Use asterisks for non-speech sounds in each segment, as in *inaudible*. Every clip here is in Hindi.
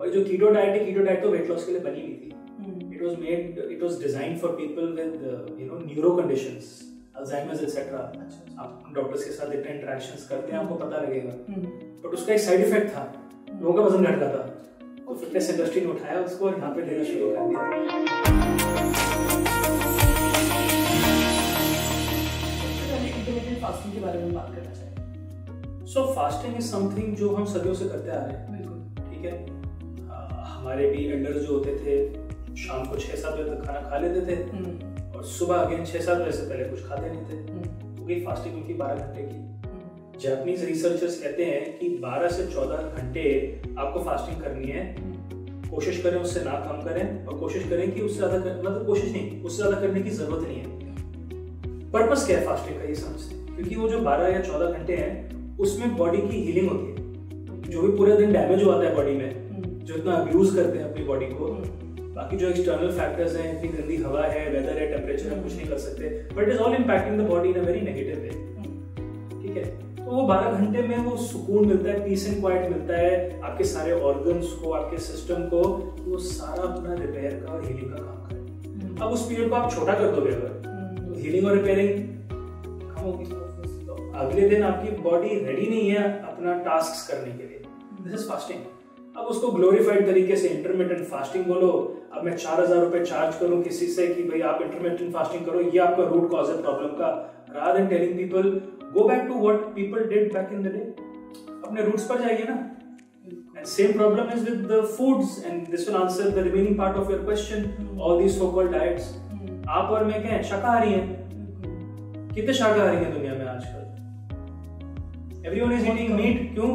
और जो कीटो डाइट है कीटो डाइट तो वेट लॉस के लिए बनी हुई थी। हम्म, it was made it was design for people with you know neuro conditions Alzheimer's etcetera आप डॉक्टर्स के साथ इतने इंटरेक्शंस करते हैं आपको पता लगेगा। हम्म, बट उसका एक साइड इफ़ेक्ट था। लोगों का वज़न घट रहा था। तो फिटनेस इंडस्ट्री ने उठाया उसको और यहाँ पे देना शुरू कर दिया। फास्टिंग के बारे में बात करना चाहेंगे। सो फास्टिंग इज़ समथिंग जो हम सदियों से करते आ रहे हैं। बिल्कुल। ठीक है? हमारे भी एल्डर्स जो होते थे शाम को छः सात बजे तक खाना खा लेते थे हम्म, और सुबह अगेन छः सात बजे से पहले कुछ खाते नहीं थे। हम्म, क्योंकि फास्टिंग उनकी बारह घंटे की। हम्म, जापानीज रिसर्चर्स कहते हैं कि 12 से 14 घंटे आपको फास्टिंग करनी है। हम्म, कोशिश करें उससे ना कम करें और कोशिश करें कि उससे ज़्यादा मतलब कोशिश नहीं उससे ज़्यादा करने की ज़रूरत नहीं है। पर्पस क्या है फास्टिंग का ये समझते क्योंकि वो जो 12 या 14 घंटे हैं उसमें बॉडी की हीलिंग होती है। जो भी पूरे दिन डैमेज हुआ है बॉडी में हम्म, जो इतना अब्यूज करते हैं अपनी बॉडी को। हम्म, बाकी जो एक्सटर्नल फैक्टर्स हैं इतनी गंदी हवा है वेदर है टेम्परेचर है कुछ नहीं कर सकते। But is all impacting the body in a very negative way ठीक है? तो वो 12 घंटे में वो सुकून मिलता है पीस एंड क्वाइट मिलता है। आपके सारे ऑर्गन्स को आपके सिस्टम को वो सारा अपना रिपेयर का और हीलिंग का काम करे। हम्म, अब उस पीरियड को आप छोटा कर दोगे अगर हम्म, तो हीलिंग और रिपेयरिंग कम होगी। तो अगले दिन आपकी बॉडी रेडी नहीं है अपना टास्क करने के लिए। दिस इज़ फास्टिंग अब उसको ग्लोरीफाइड तरीके से इंटरमीडियंट फास्टिंग बोलो अब मैं चार हज़ार रुपए चार्ज करूँ किसी से कि भाई आप इंटरमीडियंट फास्टिंग करो ये आपका रूट कॉज है प्रॉब्लम का rather than telling people go back to what people did back in the day अपने रूट्स पर जाइए ना। And same problem is with the foods, and this will answer the remaining part of your question. All these so-called diets. आप और मैं क्या शाकाहारी हैं कितने शाकाहारी हैं दुनिया में आजकल एवरीवन इज़ ईटिंग मीट क्यों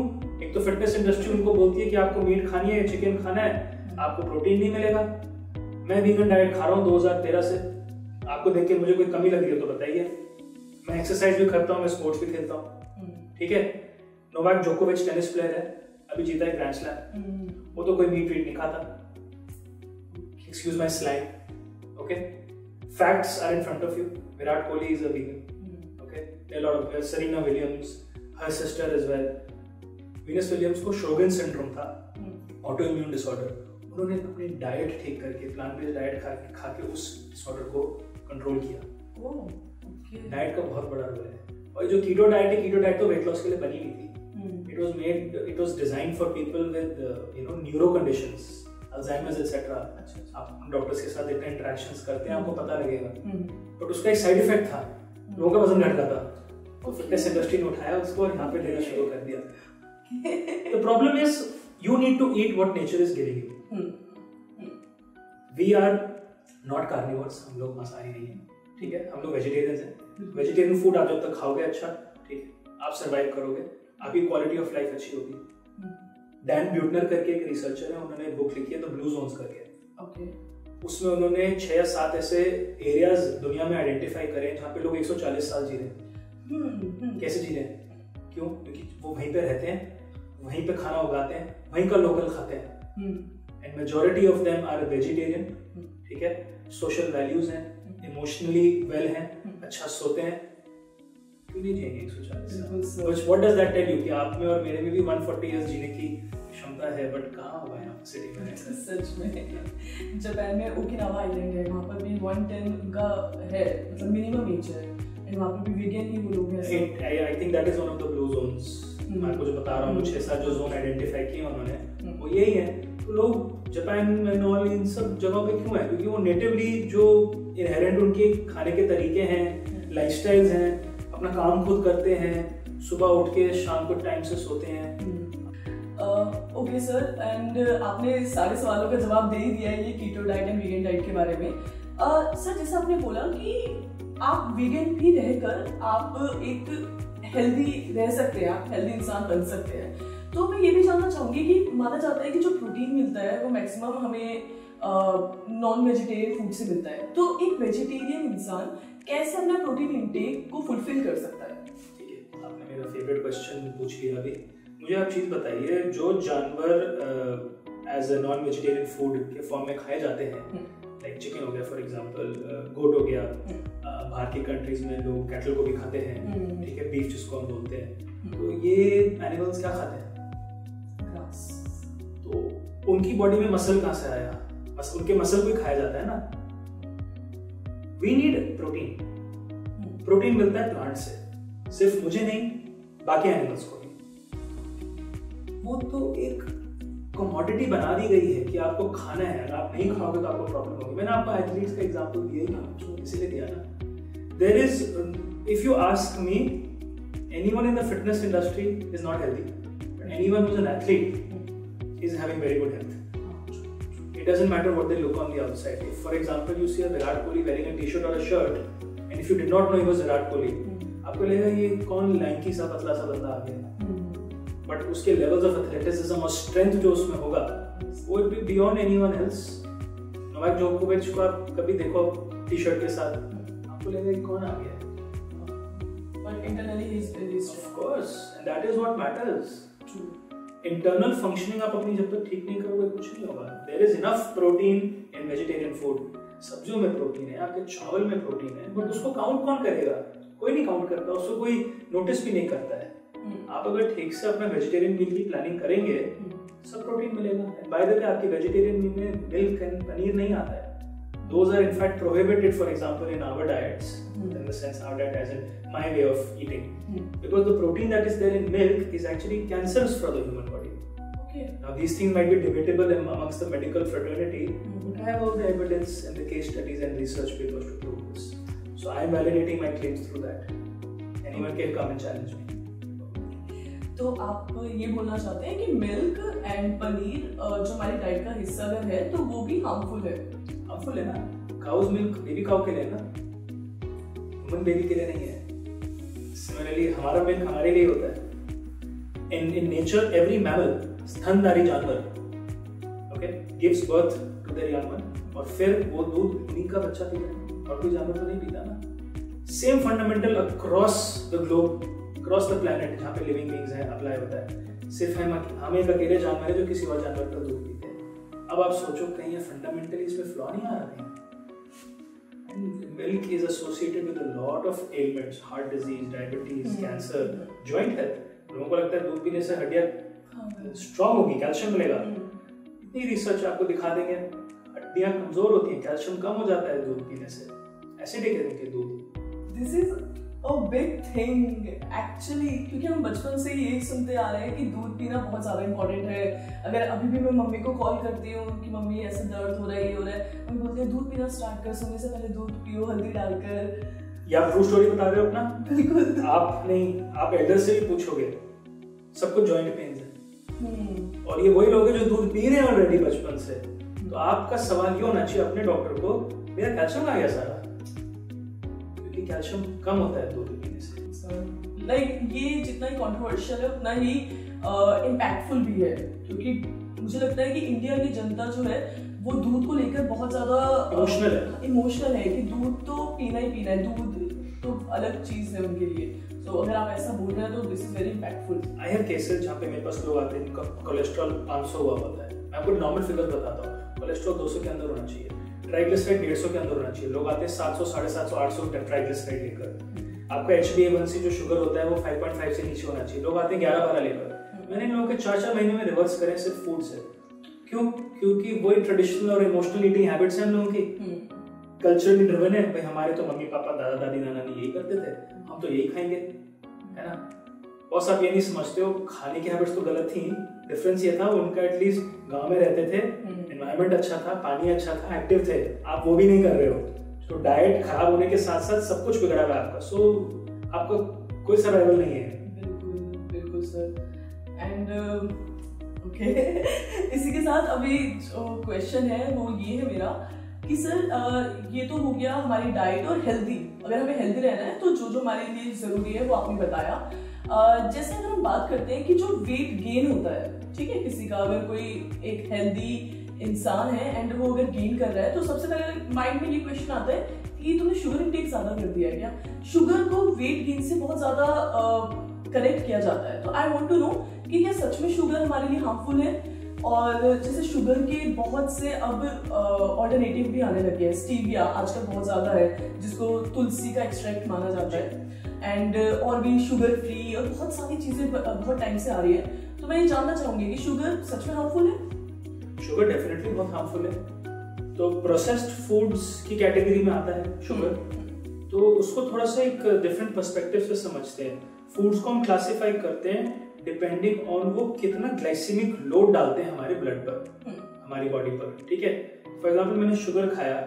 एक तो फिटनेस इंडस्ट्री उनको बोलती है कि आपको मीट खानी है चिकन खाना है आपको प्रोटीन नहीं मिलेगा। मैं वीगन डाइट खा रहा हूँ 2013 से। आपको देख के मुझे कोई कमी लग रही है तो बताइए। मैं एक्सरसाइज भी करता हूँ मैं स्पोर्ट्स भी खेलता हूँ। हम्म, ठीक है? नोवाक जोकोविच टेनिस प्लेयर है अभी जीता है ग्रैंड स्लैम हम्म, वो तो कोई मीट वीट नहीं खाता। Excuse my slang okay facts are in front of you Virat Kohli is a vegan lot of uh, Serena Williams her sister as well. Venus Williams को शोगन सिंड्रोम था हम्म, ऑटो इम्यून डिसऑर्डर उन्होंने अपनी डाइट ठीक करके प्लांट बेस्ड डाइट खा खा के उस डिसऑर्डर को कंट्रोल किया। डाइट का बहुत बड़ा रोल है। और जो कीटो डाइट है कीटो डाइट तो वेट लॉस के लिए बनी हुई थी। हम्म, it was made it was design for people with you know neuro conditions Alzheimer's अच्छा। आप डॉक्टर्स के साथ इतने करते हैं आपको पता लगेगा। हम्म, बट उसका एक साइड इफ़ेक्ट था। लोगों का वज़न घट रहा था। तो फिटनेस इंडस्ट्री ने उठाया उसको और यहाँ पे देना शुरू कर दिया। The problem is you need to eat what nature is giving you hmm, we are not carnivores हम लोग मांसाहारी नहीं है। ठीक है? हम लोग वेजिटेरियंस हैं। वेजिटेरियन फ़ूड आप जब तक खाओगे अच्छा। ठीक है? आप सर्वाइव करोगे। आपकी क्वालिटी ऑफ़ लाइफ अच्छी होगी। डैन ब्यूटनर करके एक रिसर्चर है। उन्होंने बुक लिखी है द ब्लू जोन्स करके। Okay. उसमें उन्होंने छह या सात ऐसे एरियाज़ दुनिया में आइडेंटिफाई करे जहाँ पे लोग 140 साल जी रहे हैं। हम्म, कैसे जी रहे हैं? क्यों? क्योंकि वो वहीं पे रहते हैं। वहीं पे खाना उगाते हैं वहीं का लोकल खाते हैं। हम्म, and majority of them are vegetarian hmm, ठीक है? सोशल वैल्यूज़ हैं इमोशनली वेल हैं हम्म। अच्छा सोते हैं। क्यों नहीं जिएँगे 140 बिल्कुल साल sir. What does that tell you कि आप में और मेरे में भी 140 इयर्स जीने की क्षमता है बट कहाँ हुआ है यहाँ सिटी में सच में। जापान में ओकिनावा आइलैंड है वहाँ पर भी 110 उनका है मतलब मिनिमम एज है। वहाँ पर भी वेगन ही वो लोग हैं think that is one of the blue zones. हम्म। मैं आपको जो बता रहा हूँ। छह सात जो जोन आइडेंटिफाई किए उन्होंने हम्म। वो यही है तो लोग जापान ऑल इन सब जगहों पे क्यों है क्योंकि वो नेटिवली जो इनहेरेंट उनके खाने के तरीके हैं लाइफस्टाइल्स हैं अपना काम खुद करते हैं सुबह उठ के शाम को टाइम से सोते हैं ओके सर एंड आपने सारे सवालों का जवाब दे ही दिया है ये keto diet and vegan diet के बारे में सर जैसे आपने बोला कि आप वीगन भी रहकर आप एक हेल्दी रह सकते हैं आप हेल्दी इंसान बन सकते हैं। तो मैं ये भी जानना चाहूँगी कि माना जाता है कि जो प्रोटीन मिलता है वो मैक्सिमम हमें नॉन वेजिटेरियन फ़ूड से मिलता है। तो एक वेजिटेरियन इंसान कैसे अपना प्रोटीन इनटेक को फुलफिल कर सकता है? ठीक है आपने मेरा फेवरेट क्वेश्चन पूछ लिया अभी। मुझे आप चीज़ बताइए जो जानवर as a non vegetarian food के फॉर्म में खाए जाते हैं लाइक चिकन हो गया फॉर एग्जांपल गोट हो गया अ, बाहर की कंट्रीज़ में लोग कैटल को भी खाते हैं हम्म। ठीक है बीफ जिसको हम बोलते हैं। तो ये एनिमल्स क्या खाते हैं? तो उनकी बॉडी में मसल कहाँ से आया? बस उनके मसल को ही खाया जाता है ना? वी नीड प्रोटीन प्रोटीन मिलता है प्लांट से। सिर्फ़ मुझे नहीं बाकी एनिमल्स को भी। वो तो एक कमोडिटी बना दी गई है कि आपको खाना है अगर आप नहीं खाओगे तो आपको प्रॉब्लम होगी। मैंने आपको एथलीट्स का एग्ज़ाम्पल दिया ही था इसीलिए दिया था। There is if you ask me anyone in the fitness industry is not healthy anyone is an athlete is having very good health it doesn't matter what they look on the outside if for example you see Virat Kohli wearing a T shirt और a shirt and if you did not know you was Virat Kohli आपको लगेगा ये कौन लैंकी सा पतला सा बंदा आ गया? Hmm. बट उसके लेवल्स ऑफ़ एथलेटिसिज्म और स्ट्रेंथ जो उसमें होगा वो will be beyond anyone else Novak जोकोविच को आप कभी देखो टी शर्ट के साथ? आपको लगेगा कौन आ गया. इंटरनल फंक्शनिंग आप अपनी जब तक ठीक नहीं करोगे कुछ नहीं होगा. There is enough protein in vegetarian food सब्जियों में प्रोटीन है आपके चावल में प्रोटीन है बट उसको काउंट कौन करेगा? कोई नहीं काउंट करता उसको कोई नोटिस भी नहीं करता है. आप अगर ठीक से अपना वेजिटेरियन मील की प्लानिंग करेंगे सब प्रोटीन मिलेगा बाय द वे आपकी वेजिटेरियन मील में मिल्क एंड पनीर नहीं आता है those are in fact prohibited for example in our diets Hmm. in the sense our diet as in my way of eating Hmm. because the protein that is there in milk is actually cancerous for the human body Okay. now these things might be debatable amongst the medical fraternity Hmm. but i have all the evidence and the case studies and research papers to prove this so i am validating my claims through that anyone can come and challenge me तो आप ये बोलना चाहते हैं कि मिल्क एंड पनीर जो हमारी डाइट का हिस्सा अगर है तो वो भी हार्मफुल है। हार्मफुल है ना? काउज मिल्क बेबी काउ के लिए ना? ह्यूमन बेबी के लिए नहीं है। सिमिलरली हमारा मिल्क हमारे लिए होता है। In in nature every mammal स्तनधारी जानवर okay gives birth to their young one और फिर वो दूध उन्हीं का बच्चा पीता है। और कोई जानवर तो नहीं पीता ना। Same fundamental across the globe across the planet जहाँ पे लिविंग बींग्स हैं अप्लाई होता है सिर्फ़ हम हम एक अकेले जानवर है जो किसी और जानवर का दूध पीते हैं अब आप सोचो कहीं फंडामेंटली इसमें फ्लॉ नहीं आ रहा है milk is associated with a lot of ailments, heart disease, diabetes, Hmm. cancer, joint health. लोगों को लगता है दूध पीने से हड्डियाँ। स्ट्रांग होगी कैल्शियम मिलेगा हम्म। इतनी रिसर्च आपको दिखा देंगे हड्डियाँ कमज़ोर होती हैं कैल्शियम कम हो जाता है दूध पीने से एसिडिक है उनके दूध this is a big thing actually क्योंकि हम बचपन से ही यही सुनते आ रहे हैं कि दूध पीना बहुत ज़्यादा इंपॉर्टेंट है। अगर अभी भी मैं मम्मी को कॉल करती हूँ कि मम्मी ऐसे दर्द हो रहा है ये हो रहा है मम्मी बोलती है दूध पीना स्टार्ट कर सोने से पहले दूध पियो हल्दी डालकर। या ट्रू स्टोरी बता रहे हो अपना? बिल्कुल। आप नहीं आप एल्डर से भी पूछोगे सबको जॉइंट पेन है। हम्म, और ये वही लोग हैं जो दूध पी रहे हैं ऑलरेडी बचपन से। तो आपका सवाल ये होना चाहिए अपने डॉक्टर को मेरा कैल्शियम आ गया सारा? कैल्शियम कम होता है दूध पीने से। लाइक ये जितना ही कंट्रोवर्शियल है उतना ही इम्पैक्टफुल भी है। क्योंकि मुझे लगता है कि इंडिया की जनता जो है वो दूध को लेकर बहुत ज़्यादा Emotional है। इमोशनल है कि दूध तो पीना ही पीना है दूध तो अलग चीज़ है उनके लिए। तो अगर आप ऐसा बोल रहे हैं तो this is very impactful I have cases जहाँ पे मेरे पास लोग आते हैं कोलेस्ट्रॉल 500 हुआ होता है। मैं आपको नॉर्मल फिगर बताता हूँ। कोलेस्ट्रॉल 200 के अंदर होना चाहिए। ट्राइग्लिसराइड 150 के अंदर होना चाहिए। लोग आते हैं 700 साढ़े सात सौ आठ सौ ट्राइग्लिसराइड लेकर। आपका एच बी जो शुगर होता है वो 5.5 से नीचे होना चाहिए। लोग आते हैं ग्यारह बारह लेकर। मैंने इन लोगों के चार चार महीने में रिवर्स करे सिर्फ़ फ़ूड से। क्यों? क्योंकि वही ट्रेडिशनल और इमोशनल ईटिंग हैबिट्स हैं हम लोगों की। कल्चरली ड्रिवन है। भाई हमारे तो मम्मी पापा दादा दादी नाना नानी यही करते थे। हम तो यही खाएँगे। है ना? बॉस आप ये नहीं समझते हो खाने की हैबिट्स तो गलत थी। डिफरेंस ये था उनका एटलीस्ट गाँव में रहते थे एनवायरनमेंट अच्छा था पानी अच्छा था एक्टिव थे। आप वो भी नहीं कर रहे हो। तो डाइट खराब होने के साथ साथ सब कुछ बिगड़ा हुआ है आपका। सो आपका कोई सर्वाइवल नहीं है। बिल्कुल बिल्कुल सर। एंड ओके *laughs* इसी के साथ अभी जो क्वेश्चन है वो ये है मेरा कि सर ये तो हो गया हमारी डाइट और हेल्दी अगर हमें हेल्दी रहना है तो जो जो हमारे लिए ज़रूरी है वो आपने बताया। जैसे अगर हम बात करते हैं कि जो वेट गेन होता है, ठीक है, किसी का अगर कोई एक हेल्दी इंसान है एंड वो अगर गेन कर रहा है तो सबसे पहले माइंड में ये क्वेश्चन आता है कि तुमने शुगर इंटेक ज़्यादा कर दिया क्या? शुगर को वेट गेन से बहुत ज़्यादा कनेक्ट किया जाता है। तो आई वॉन्ट टू नो कि क्या सच में शुगर हमारे लिए हार्मफुल है? और जैसे शुगर के बहुत से अब ऑल्टरनेटिव भी आने लगे हैं। स्टीविया आजकल बहुत ज़्यादा है, जिसको तुलसी का एक्सट्रैक्ट माना जाता है। एंड और भी शुगर फ्री और बहुत सारी चीज़ें बहुत टाइम से आ रही है। तो मैं ये जानना चाहूँगी कि शुगर सच में हार्मफुल है? शुगर डेफिनेटली बहुत हार्मफुल है। तो प्रोसेस्ड फूड्स की कैटेगरी में आता है शुगर तो उसको थोड़ा सा एक डिफरेंट पर्सपेक्टिव से समझते हैं। फूड्स को हम क्लासिफाई करते हैं डिपेंडिंग ऑन वो कितना ग्लाइसेमिक लोड डालते हैं हमारे ब्लड पर हम्म। हमारी बॉडी पर ठीक है? फॉर एग्ज़ाम्पल मैंने शुगर खाया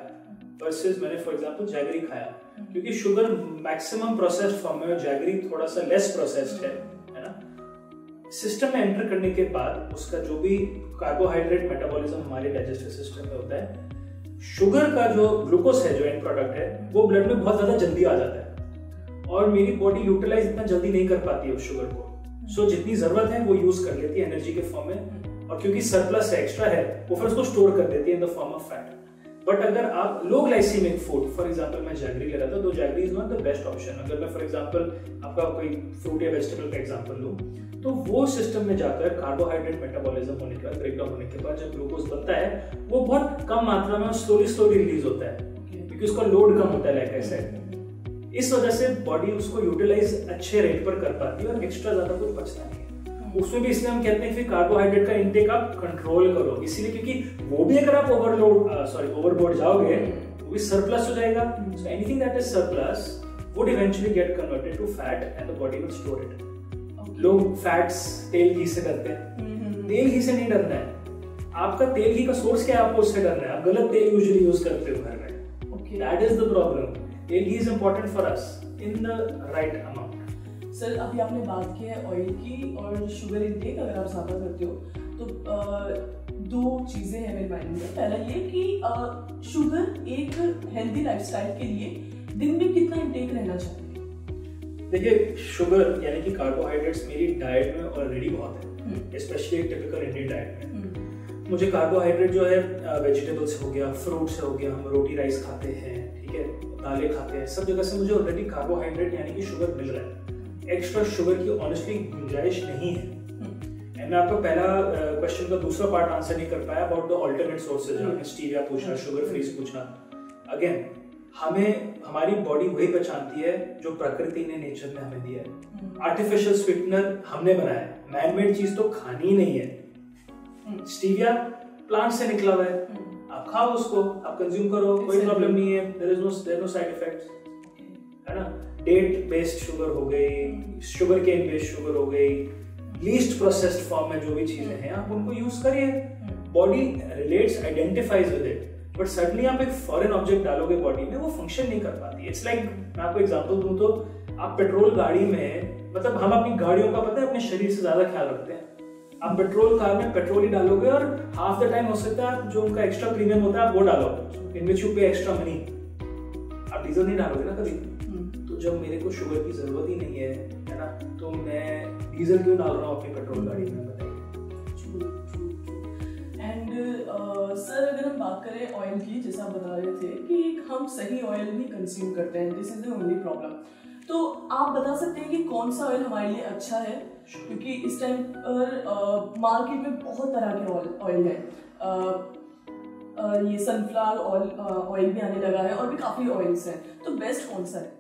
वर्सेस मैंने फॉर एग्जांपल जैगरी खाया। हम्म। क्योंकि शुगर मैक्सिमम प्रोसेस्ड फॉर्म में जैगरी थोड़ा सा लेस प्रोसेस्ड है है ना? सिस्टम में एंटर करने के बाद उसका जो भी कार्बोहाइड्रेट मेटाबॉलिज्म हमारे डाइजेस्टिव सिस्टम में होता है शुगर का जो ग्लूकोज है जो एंड प्रोडक्ट है वो ब्लड में बहुत ज़्यादा जल्दी आ जाता है। और मेरी बॉडी यूटिलाइज इतना जल्दी नहीं कर पाती है उस शुगर को। सो so, जितनी ज़रूरत है वो यूज़ कर लेती है एनर्जी के फॉर्म में। और क्योंकि सरप्लस है एक्स्ट्रा है वो फिर उसको स्टोर कर देती है in the form of fat but अगर आप low glycemic food for example मैं जैगरी ले रहा था तो jaggery is not the best option अगर मैं फॉर एग्जांपल आपका कोई फ्रूट या वेजिटेबल का एग्ज़ाम्पल लूँ तो वो सिस्टम में जाकर कार्बोहाइड्रेट मेटाबॉलिज्म होने के बाद ब्रेकडाउन होने के बाद जब ग्लूकोज बनता है, वो बहुत कम मात्रा में स्लोली स्लोली रिलीज़ होता है, क्योंकि उसका लोड कम होता है लाइक ऐसे इस वजह से बॉडी उसको यूटिलाइज अच्छे रेट पर कर पाती है और एक्स्ट्रा ज़्यादा कुछ बचता नहीं उसमें भी इसलिए हम कहते हैं फिर कार्बोहाइड्रेट का इंटेक आप कंट्रोल करो। इसीलिए क्योंकि वो भी अगर आप ओवरलोड सॉरी ओवरबोर्ड जाओगे वो भी सरप्लस हो जाएगा। So anything that is surplus would eventually get converted to fat and the body will store it लोग फैट्स तेल घी से करते हैं। mm-hmm. तेल घी से नहीं डरना है। आपका तेल घी का सोर्स क्या है? आपको उससे डरना है। आप गलत तेल यूजुअली यूज़ करते हो घर में। दैट इज़ द प्रॉब्लम तेल घी is important for us in the right amount sir अभी आपने बात की है ऑयल की और शुगर इनटेक अगर आप ज़्यादा करते हो तो आ, दो चीज़ें हैं मेरे माइंड में। पहला ये कि आ, शुगर एक हेल्दी लाइफस्टाइल के लिए दिन में कितना इनटेक रहना चाहिए? देखिए शुगर यानी कि कार्बोहाइड्रेट्स मेरी डाइट में ऑलरेडी बहुत है स्पेशली टिपिकल इंडियन डाइट में। हम्म। मुझे कार्बोहाइड्रेट जो है वेजिटेबल से हो गया फ्रूट से हो गया हम रोटी राइस खाते हैं ठीक है दालें खाते हैं सब जगह से मुझे ऑलरेडी कार्बोहाइड्रेट यानी कि शुगर मिल रहा है। एक्स्ट्रा शुगर की ऑनेस्टली गुंजाइश नहीं है। एंड. मैं आपका पहला क्वेश्चन का दूसरा पार्ट आंसर नहीं कर पाया अबाउट द अल्टरनेट सोर्सेज आपने स्टीविया पूछना शुगर फ्रीज पूछना। अगेन हमें हमारी बॉडी वही पहचानती है जो प्रकृति ने नेचर ने हमें दिया है। Artificial hmm. स्वीटनर हमने बनाया है। मैन मेड चीज़ तो खानी ही नहीं है। Stevia hmm. प्लांट से निकला हुआ है। आप खाओ उसको आप कंज्यूम करो कोई प्रॉब्लम नहीं है। There is no there no side effects date based sugar हो गई शुगर केन बेस्ड शुगर हो गई लीस्ट प्रोसेस्ड फॉर्म में जो भी चीज़ें हैं, आप उनको यूज़ करिए। Body relates identifies with it but suddenly आप एक फॉरेन ऑब्जेक्ट डालोगे बॉडी में, वो फ़ंक्शन नहीं कर पाती। इट्स लाइक मैं आपको एग्जांपल दूँ तो आप पेट्रोल गाड़ी में मतलब हम अपनी गाड़ियों का, पता है, अपने शरीर से ज़्यादा ख्याल रखते हैं। आप पेट्रोल कार में पेट्रोल ही डालोगे और हाफ़ द टाइम हो सकता है, जो उनका एक्स्ट्रा प्रीमियम होता है, आप वो डालो। In which you pay extra money आप डीजल नहीं डालोगे ना कभी। तो जब मेरे को शुगर की ज़रूरत ही नहीं है है ना तो मैं डीजल क्यों डाल रहा हूँ अपनी पेट्रोल गाड़ी में बताइए। एंड सर अगर हम बात करें ऑयल की जैसे आप बता रहे थे कि हम सही ऑयल नहीं कंज्यूम करते हैं this is the only problem तो आप बता सकते हैं कि कौन सा ऑयल हमारे लिए अच्छा है? क्योंकि इस टाइम पर मार्केट में बहुत तरह के ऑयल है। ये सनफ्लावर ऑयल ऑयल भी आने लगा है और भी काफ़ी ऑयल्स हैं। तो बेस्ट कौन सा है?